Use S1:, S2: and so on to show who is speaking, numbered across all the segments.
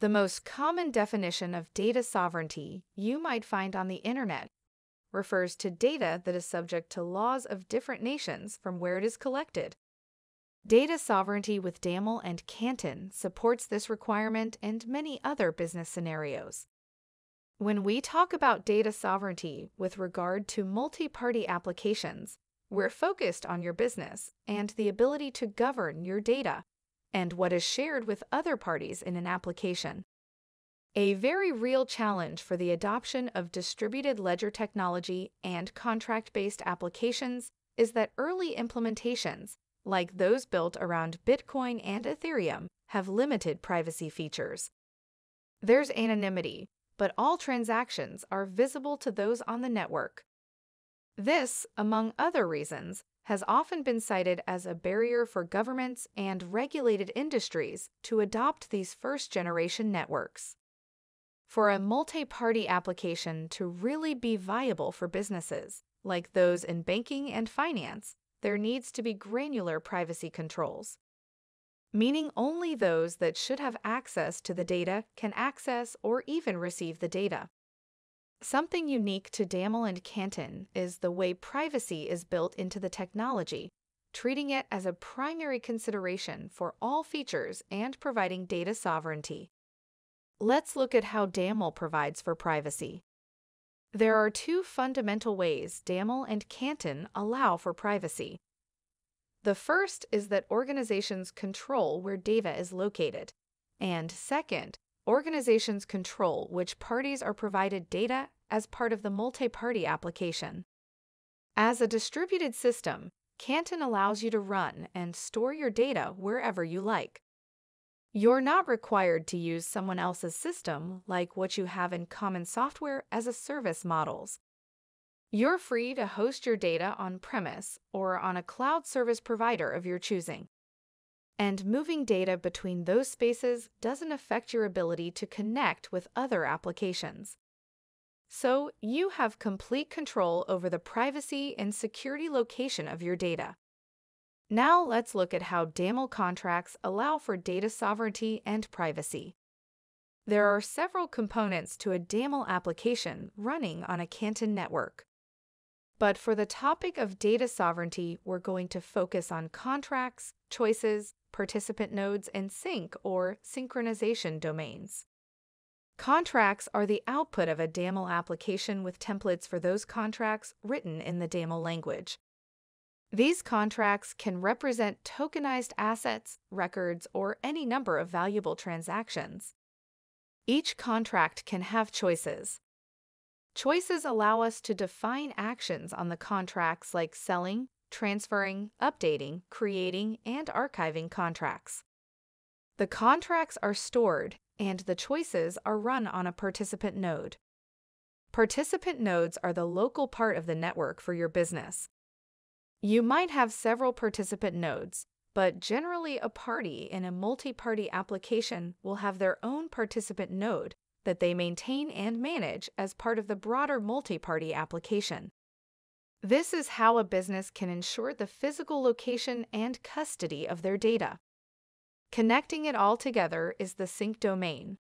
S1: The most common definition of data sovereignty you might find on the internet refers to data that is subject to laws of different nations from where it is collected. Data sovereignty with DAML and Canton supports this requirement and many other business scenarios. When we talk about data sovereignty with regard to multi party applications, we're focused on your business and the ability to govern your data and what is shared with other parties in an application. A very real challenge for the adoption of distributed ledger technology and contract based applications is that early implementations, like those built around Bitcoin and Ethereum, have limited privacy features. There's anonymity, but all transactions are visible to those on the network. This, among other reasons, has often been cited as a barrier for governments and regulated industries to adopt these first generation networks. For a multi party application to really be viable for businesses, like those in banking and finance, there needs to be granular privacy controls meaning only those that should have access to the data can access or even receive the data. Something unique to DAML and Canton is the way privacy is built into the technology, treating it as a primary consideration for all features and providing data sovereignty. Let's look at how DAML provides for privacy. There are two fundamental ways DAML and Canton allow for privacy. The first is that organizations control where data is located. And second, organizations control which parties are provided data as part of the multi party application. As a distributed system, Canton allows you to run and store your data wherever you like. You're not required to use someone else's system like what you have in common software as a service models. You're free to host your data on premise or on a cloud service provider of your choosing. And moving data between those spaces doesn't affect your ability to connect with other applications. So you have complete control over the privacy and security location of your data. Now let's look at how DAML contracts allow for data sovereignty and privacy. There are several components to a DAML application running on a Canton network. But for the topic of data sovereignty, we're going to focus on contracts, choices, participant nodes, and sync or synchronization domains. Contracts are the output of a DAML application with templates for those contracts written in the DAML language. These contracts can represent tokenized assets, records, or any number of valuable transactions. Each contract can have choices, Choices allow us to define actions on the contracts like selling, transferring, updating, creating, and archiving contracts. The contracts are stored, and the choices are run on a participant node. Participant nodes are the local part of the network for your business. You might have several participant nodes, but generally a party in a multi party application will have their own participant node that they maintain and manage as part of the broader multi party application. This is how a business can ensure the physical location and custody of their data. Connecting it all together is the sync domain.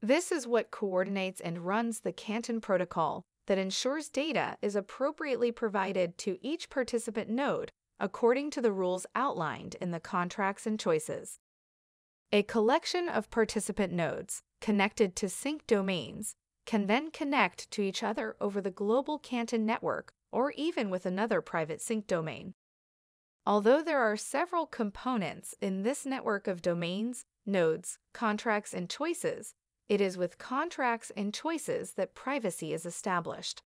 S1: This is what coordinates and runs the Canton protocol that ensures data is appropriately provided to each participant node according to the rules outlined in the contracts and choices. A collection of participant nodes, connected to sync domains, can then connect to each other over the global Canton network or even with another private sync domain. Although there are several components in this network of domains, nodes, contracts, and choices, it is with contracts and choices that privacy is established.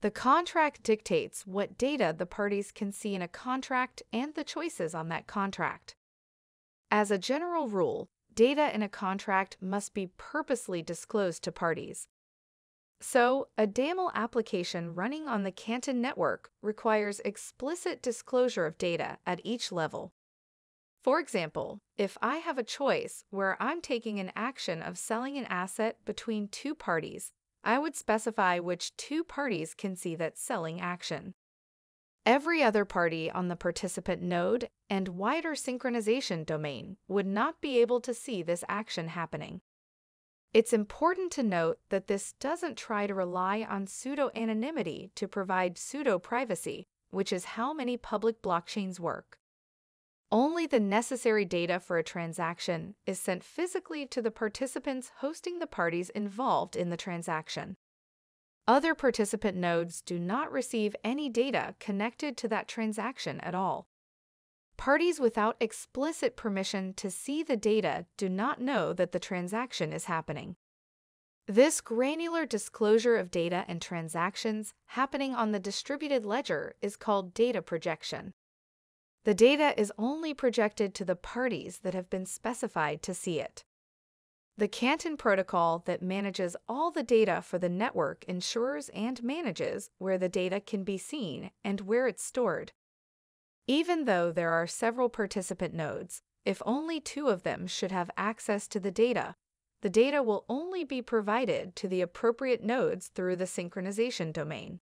S1: The contract dictates what data the parties can see in a contract and the choices on that contract. As a general rule, data in a contract must be purposely disclosed to parties. So, a DAML application running on the Canton network requires explicit disclosure of data at each level. For example, if I have a choice where I'm taking an action of selling an asset between two parties, I would specify which two parties can see that selling action. Every other party on the participant node and wider synchronization domain would not be able to see this action happening. It's important to note that this doesn't try to rely on pseudo anonymity to provide pseudo privacy, which is how many public blockchains work. Only the necessary data for a transaction is sent physically to the participants hosting the parties involved in the transaction. Other participant nodes do not receive any data connected to that transaction at all. Parties without explicit permission to see the data do not know that the transaction is happening. This granular disclosure of data and transactions happening on the distributed ledger is called data projection. The data is only projected to the parties that have been specified to see it. The Canton protocol that manages all the data for the network ensures and manages where the data can be seen and where it's stored. Even though there are several participant nodes, if only two of them should have access to the data, the data will only be provided to the appropriate nodes through the synchronization domain.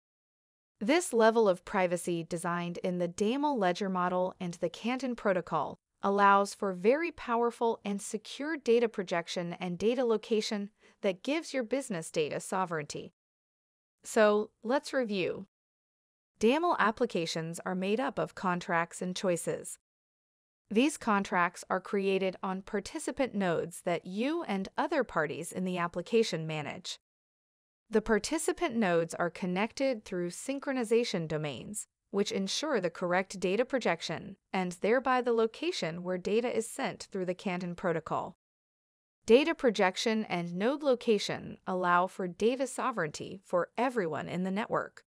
S1: This level of privacy designed in the DAML ledger model and the Canton protocol allows for very powerful and secure data projection and data location that gives your business data sovereignty. So let's review. DAML applications are made up of contracts and choices. These contracts are created on participant nodes that you and other parties in the application manage. The participant nodes are connected through synchronization domains, which ensure the correct data projection and thereby the location where data is sent through the Canton protocol. Data projection and node location allow for data sovereignty for everyone in the network.